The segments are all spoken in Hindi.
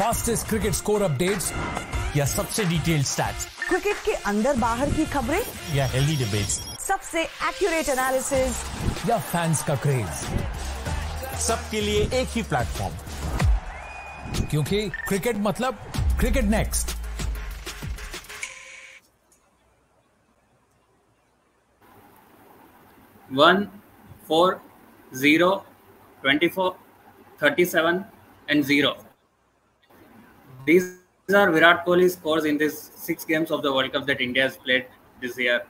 फास्टेस्ट क्रिकेट स्कोर अपडेट्स या सबसे डिटेल्ड स्टैट्स क्रिकेट के अंदर बाहर की खबरें? या हेल्दी डिबेट्स सबसे एक्यूरेट एनालिसिस या फैंस का क्रेज सबके लिए एक ही प्लेटफॉर्म क्योंकि क्रिकेट मतलब cricket next one, four, zero, 24, 37, and 0. These are Virat Kohli's scores in these six games of the World Cup that India has played this year.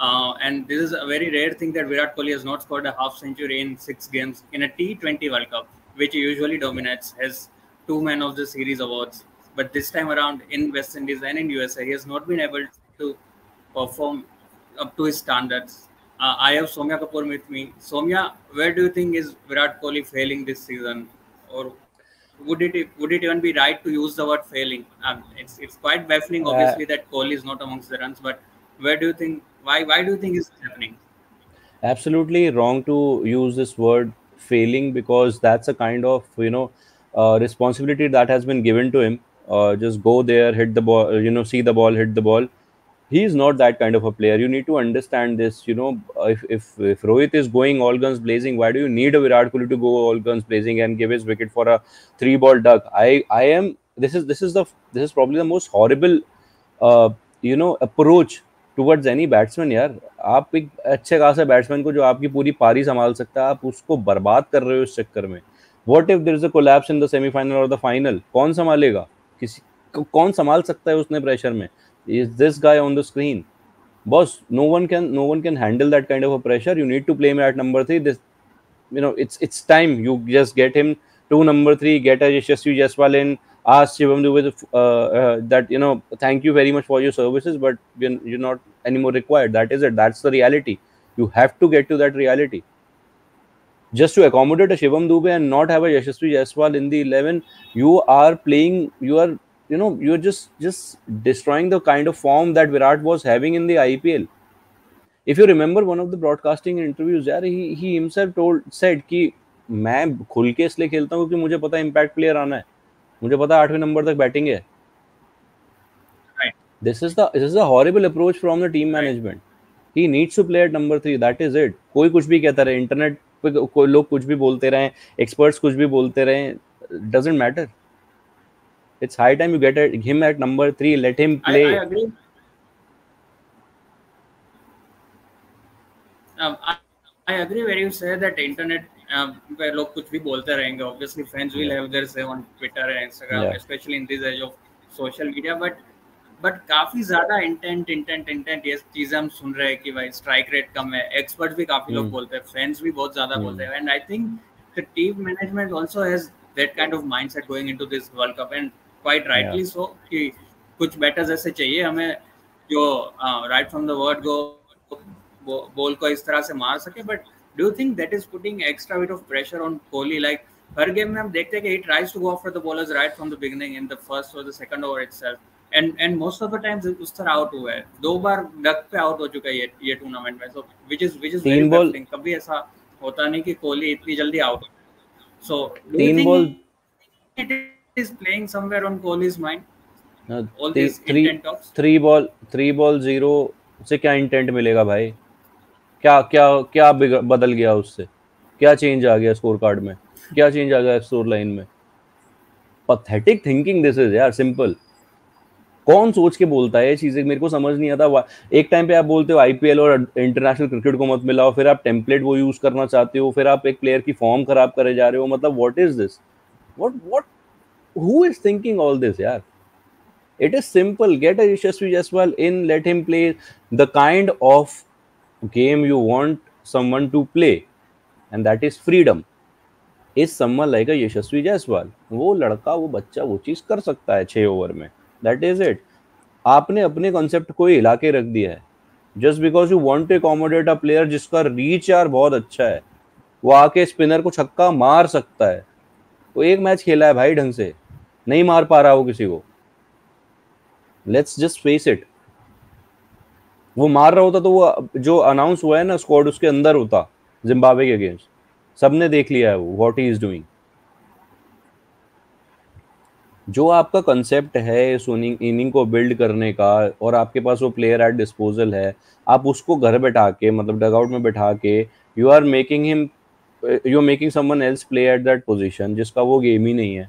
Uh, and this is a very rare thing that Virat Kohli has not scored a half century in six games in a T20 World Cup, which usually dominates, has two men of the series awards. But this time around in West Indies and in USA, he has not been able to perform up to his standards. Uh, I have Somya Kapoor with me. Somya, where do you think is Virat Kohli failing this season, or would it would it even be right to use the word failing? Um, it's it's quite baffling, obviously, uh, that Kohli is not amongst the runs. But where do you think? Why why do you think is happening? Absolutely wrong to use this word failing because that's a kind of you know uh, responsibility that has been given to him. Uh, just go there, hit the ball, you know, see the ball, hit the ball he is not that kind of a player. You need to understand this. You know, if if, if Rohit is going all guns blazing, why do you need a Virat Kohli to go all guns blazing and give his wicket for a three ball duck? I I am this is this is the this is probably the most horrible uh, you know approach towards any batsman यार आप एक अच्छे खासे बैट्समैन को जो आपकी पूरी पारी संभाल सकता है आप उसको बर्बाद कर रहे हो इस चक्कर में what if there is a collapse in the semifinal और द फाइनल कौन संभालेगा किसी कौन संभाल सकता है उसने प्रेशर में is this guy on the screen. Boss no one can no one can handle that kind of a pressure. You need to play him at number 3 this you know it's it's time. You just get him to number 3 get a Yashasvi Jaiswal in. Ask Shivam Dube uh, uh, that you know thank you very much for your services but you're, not anymore required. That is it. That's the reality. You have to get to that reality. Just to accommodate a Shivam Dube and not have a Yashasvi Jaiswal in the 11 you are playing you are you know you're just just destroying the kind of form that Virat was having in the IPL. If you remember one of the broadcasting interviews, यार he he himself told said कि मैं खुल के इसलिए खेलता हूँ क्योंकि मुझे पता है इम्पैक्ट प्लेयर आना है मुझे पता है आठवें नंबर तक बैटिंग है this is the this is a horrible approach from the team management he needs to play at number three that is it कोई कुछ भी कहता रहे इंटरनेट पे कोई लोग कुछ भी बोलते रहे एक्सपर्ट्स कुछ भी बोलते रहे doesn't matter it's high time you get at him at number three. Let him play. I, I agree. Um, I, I agree where you say that internet where लोग कुछ भी बोलते रहेंगे obviously fans will have their say on Twitter and Instagram yeah. especially in this age of social media but but काफ़ी ज़्यादा इंटेंट इंटेंट इंटेंट ये चीज़ें हम सुन रहे हैं कि भाई स्ट्राइक रेट कम है एक्सपर्ट भी काफ़ी लोग बोलते हैं फैंस भी बहुत ज़्यादा बोलते हैं and I think the team management also has that kind of mindset going into this world cup and quite rightly so कि कुछ बैटर्स ऐसे चाहिए हमें जो right from the word go ball को इस तरह से मार सके but do you think that is putting extra bit of pressure on Kohli like her game में हम देखते हैं कि he tries to go after the bowlers right from the beginning in the first और the second over itself and and most of the times उस तरह आउट हुआ है। दो बार डक पे आउट हो चुका है ये ये टूर्नामेंट में so which is which is very ball कभी ऐसा होता नहीं कि कोहली इतनी जल्दी आउट सो तीन ball is playing somewhere on Kohli's mind? No, All th- these three, intent talks. Three ball, three ball zero से क्या इंटेंट मिलेगा भाई? क्या क्या क्या बदल गया उससे? क्या चेंज आ गया स्कोर कार्ड में? क्या चेंज आ गया स्कोर लाइन में? पथेटिक थिंकिंग दिस इज़ यार सिंपल कौन सोच के बोलता है ये चीज़ें? मेरे को समझ नहीं आता। एक टाइम पे आप बोलते हो आईपीएल और इंटरनेशनल क्रिकेट को मत मिलाओ फिर आप टेम्पलेट वो यूज़ करना चाहते हो फिर आप एक प्लेयर की फॉर्म खराब करे जा रहे हो। मतलब what is this what what who is thinking all this yeah it is simple get a Yashasvi Jaiswal in let him play the kind of game you want someone to play and that is freedom is someone like a Yashasvi Jaiswal वो लड़का वो बच्चा वो चीज़ कर सकता है छह ओवर में दैट इज़ इट आपने अपने कॉन्सेप्ट को हिला के रख दिया है just because you want to accommodate a player जिसका रीच यार बहुत अच्छा है वो आके स्पिनर को छक्का मार सकता है वो एक मैच खेला है भाई ढंग से नहीं मार पा रहा वो किसी को। लेट्स जस्ट फेस इट वो मार रहा होता तो वो, जो अनाउंस हुआ है ना स्क्वाड उसके अंदर होता जिम्बाब्वे के अगेंस्ट सबने देख लिया है वो व्हाट ही इज़ डूइंग जो आपका कंसेप्ट है इस इनिंग को बिल्ड करने का, और आपके पास वो प्लेयर एट डिस्पोजल है, आप उसको घर बैठा के मतलब डगआउट में बैठा के you are making him you are making someone else play at that position जिसका वो गेम ही नहीं है।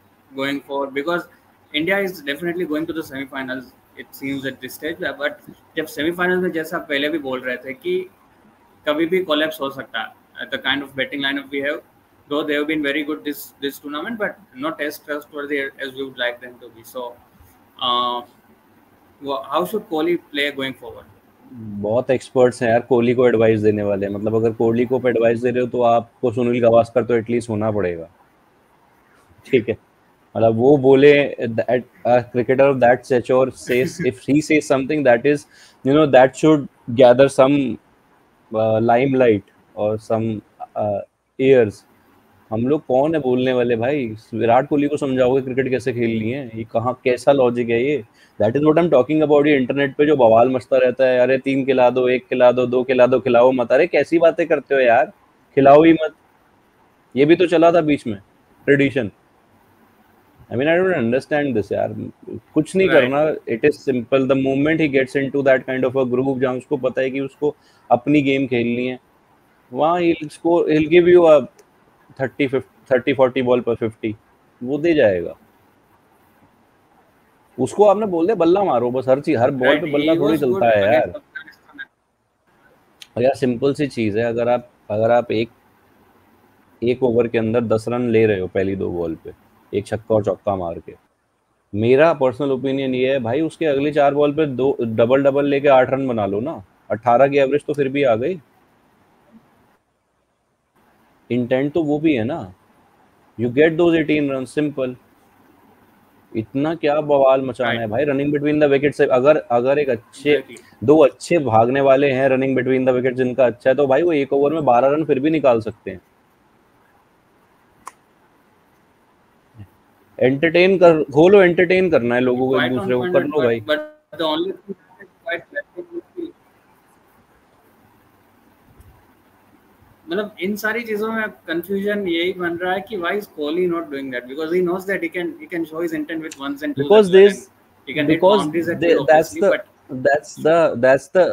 going forward because India is definitely going to the semi-finals it seems at this stage but जब semi-finals में जैसा पहले भी बोल रहे थे कि कभी भी कोलैप्स हो सकता है the kind of betting lineup we have though they have been very good this this tournament, but not as trustworthy as we would like them to be. So, uh, how should Kohli play going forward? बहुत एक्सपर्ट्स हैं यार कोहली को एडवाइस देने वाले मतलब अगर कोहली को एडवाइस दे रहे हो तो आपको सुनील गावस्कर तो एटलीस्ट होना पड़ेगा ठीक है मतलब वो बोले cricketer of that stature says if he says something that is you know that should gather some limelight और सम ईयर्स हम लोग कौन है बोलने वाले भाई? विराट कोहली को समझाओगे क्रिकेट कैसे खेलनी है? ये कहाँ, कैसा लॉजिक है ये? That is what am talking about ये इंटरनेट पे जो बवाल मचता रहता है। अरे, तीन खिला दो, एक खिला दो दो खिला दो, खिलाओ मत। अरे, कैसी बातें करते हो यार? खिलाओ ही मत। ये भी तो चला था बीच में tradition I mean I don't understand this यार। कुछ नहीं right. करना। It is simple the moment he gets into that kind of a group जहाँ उसको पता है कि उसको अपनी गेम खेलनी है वहाँ ही score he give you a thirty thirty forty ball पर फिफ्टी वो दे जाएगा। उसको आपने बोल दिया बल्ला मारो बस हर चीज़ हर बॉल पे बल्ला थोड़ी चलता है यार। यार सिंपल सी चीज़ है अगर आप अगर आप एक एक ओवर के अंदर दस रन ले रहे हो पहली दो बॉल पे एक छक्का और चौका मार के। मेरा पर्सनल ओपिनियन ये है, भाई, उसके अगले चार बॉल पे दो डबल डबल लेके आठ रन बना लो ना। अट्ठारह की एवरेज तो फिर भी आ गई। इंटेंट तो वो भी है ना। You get those eighteen run simple इतना क्या बवाल मचाना है, भाई रनिंग बिटवीन द विकेट से। अगर अगर एक अच्छे, दो अच्छे भागने वाले हैं रनिंग बिटवीन द विकेट जिनका अच्छा है तो भाई, वो एक ओवर में बारह रन फिर भी निकाल सकते हैं। एंटरटेन कर खोलो एंटरटेन करना है लोगों को एक दूसरे को कर लो भाई मतलब इन सारी चीज़ों में कंफ्यूजन यही बन रहा है कि why is Kohli not doing that because he knows that he can he can show his intent with ones and because this because that's the that's the that's the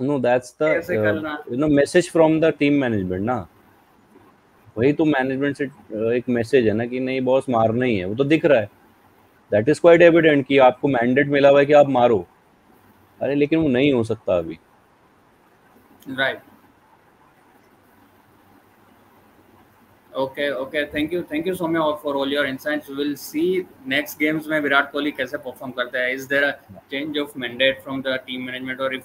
no that's the uh, you know message from the team management ना। वही तो मैनेजमेंट से एक मैसेज है ना कि नहीं बॉस मारना ही है, वो तो दिख रहा है। दैट इज़ क्वाइट एविडेंट कि आपको मैंडेट मिला हुआ है कि आप मारो। अरे, लेकिन वो नहीं हो सकता अभी। Right okay okay thank you thank you so much for all your insight will see next games में विराट कोहली कैसे परफॉर्म करता है। Is there a change of mandate from the team management और if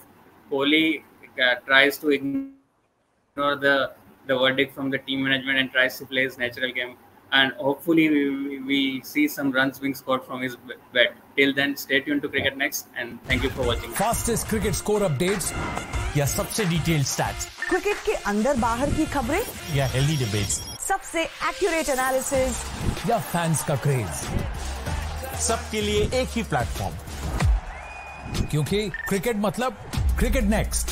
Kohli tries to ignore the the the verdict from the team management and tries to play his natural game, and hopefully we, we see some runs being scored from his bat. Till then, stay tuned to Cricket Next, and thank you for watching. Fastest cricket score updates या सबसे detailed stats. क्रिकेट के अंदर बाहर की खबरें या healthy debates. सबसे एक्यूरेट एनालिसिस या फैंस का क्रेज सबके लिए एक ही प्लेटफॉर्म क्योंकि क्रिकेट मतलब क्रिकेट नेक्स्ट